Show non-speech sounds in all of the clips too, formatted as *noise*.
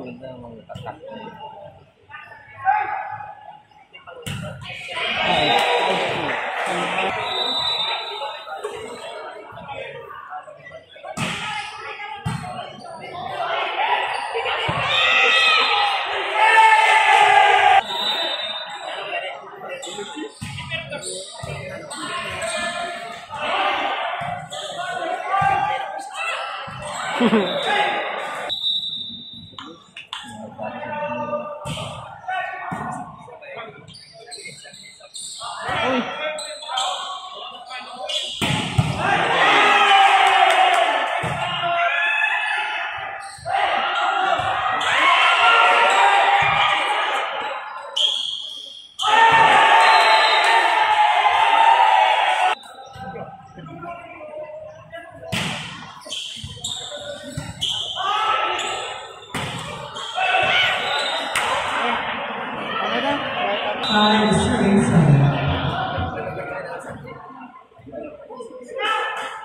maganda ang mga attack niya. Mm-hmm.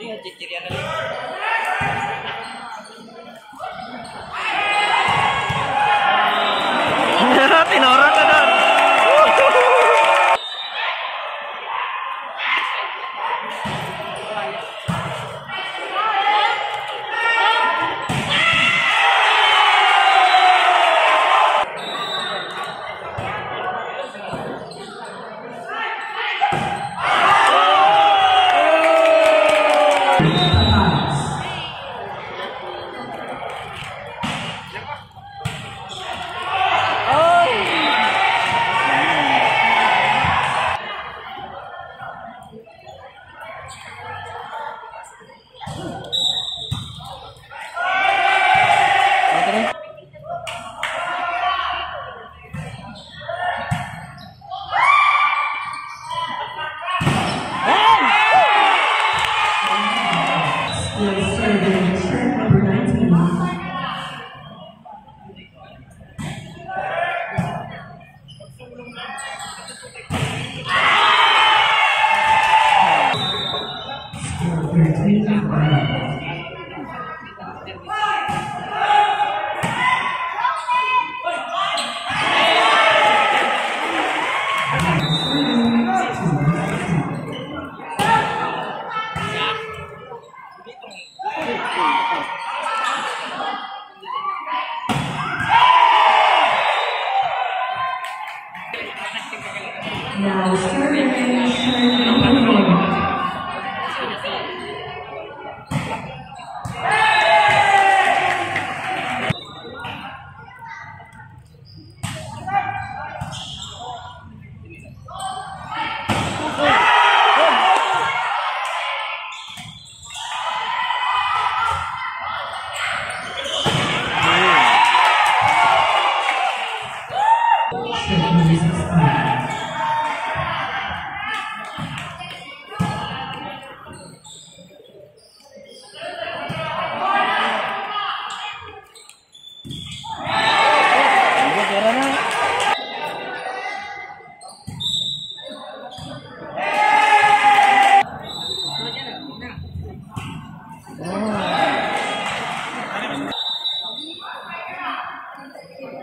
iya ciri-cirian *laughs* ini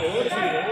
どう。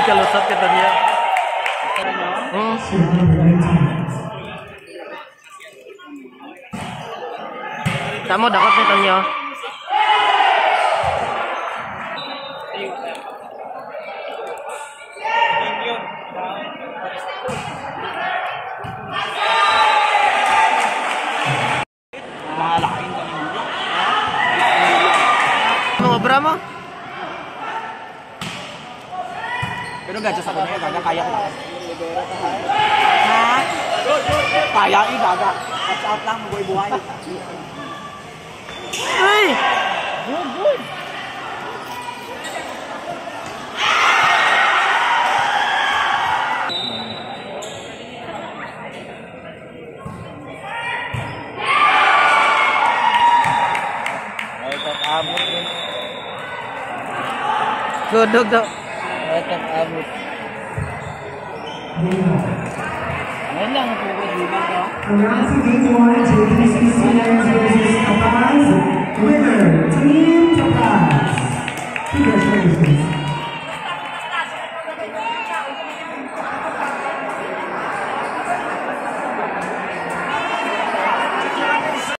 Hindi gid ka lusot ka niya. Hmm. Sir number 19. Tamo dakot gaji satunya gajah kaya Hah? Kaya ini gajah. Watch out lang, ibu ay. Hey! Good, good. Good, good, good. Batang abot. Ngayon lang dito. Round 51 to DC Sinners versus Topaz. Winner, Team Topaz. Congratulations.